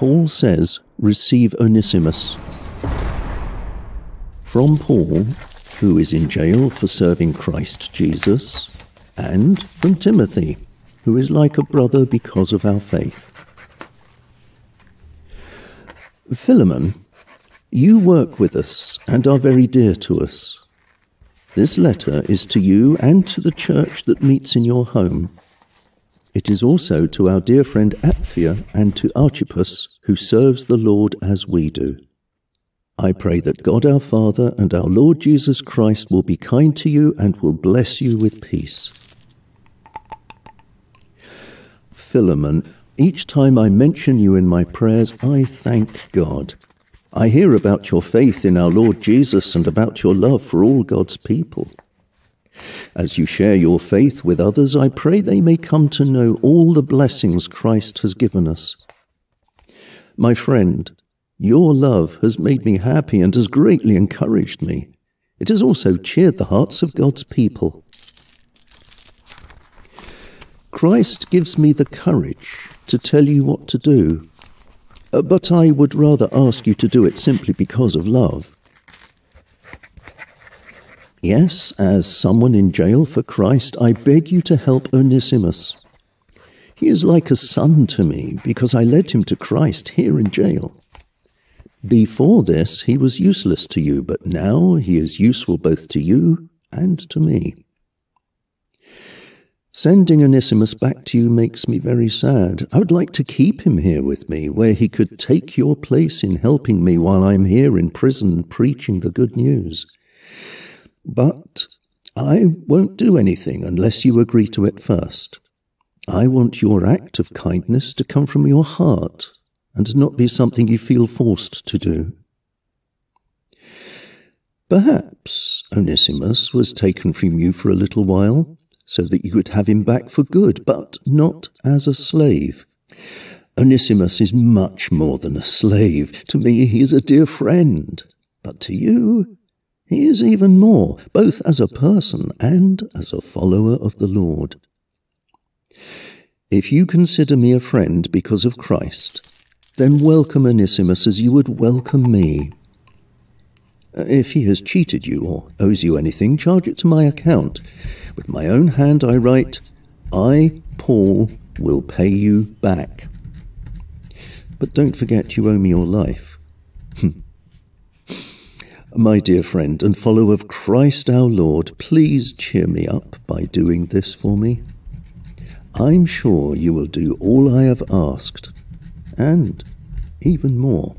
Paul says, Receive Onesimus. From Paul, who is in jail for serving Christ Jesus, and from Timothy, who is like a brother because of our faith. Philemon, you work with us and are very dear to us. This letter is to you and to the church that meets in your home. It is also to our dear friend Apphia and to Archippus, who serves the Lord as we do. I pray that God our Father and our Lord Jesus Christ will be kind to you and will bless you with peace. Philemon, each time I mention you in my prayers, I thank God. I hear about your faith in our Lord Jesus and about your love for all God's people. As you share your faith with others, I pray they may come to know all the blessings Christ has given us. My friend, your love has made me happy and has greatly encouraged me. It has also cheered the hearts of God's people. Christ gives me the courage to tell you what to do, uh, but I would rather ask you to do it simply because of love. Yes, as someone in jail for Christ, I beg you to help Onesimus. He is like a son to me because I led him to Christ here in jail. Before this, he was useless to you, but now he is useful both to you and to me. Sending Onesimus back to you makes me very sad. I would like to keep him here with me, where he could take your place in helping me while I'm here in prison preaching the good news. But I won't do anything unless you agree to it first. I want your act of kindness to come from your heart and not be something you feel forced to do. Perhaps Onesimus was taken from you for a little while so that you could have him back for good, but not as a slave. Onesimus is much more than a slave. To me, he is a dear friend. But to you, he is even more, both as a person and as a follower of the Lord. If you consider me a friend because of Christ, then welcome Onesimus as you would welcome me. Uh, if he has cheated you or owes you anything, charge it to my account. With my own hand I write, I, Paul, will pay you back. But don't forget you owe me your life. Hmm. my dear friend and follower of Christ our Lord, please cheer me up by doing this for me. I'm sure you will do all I have asked, and even more.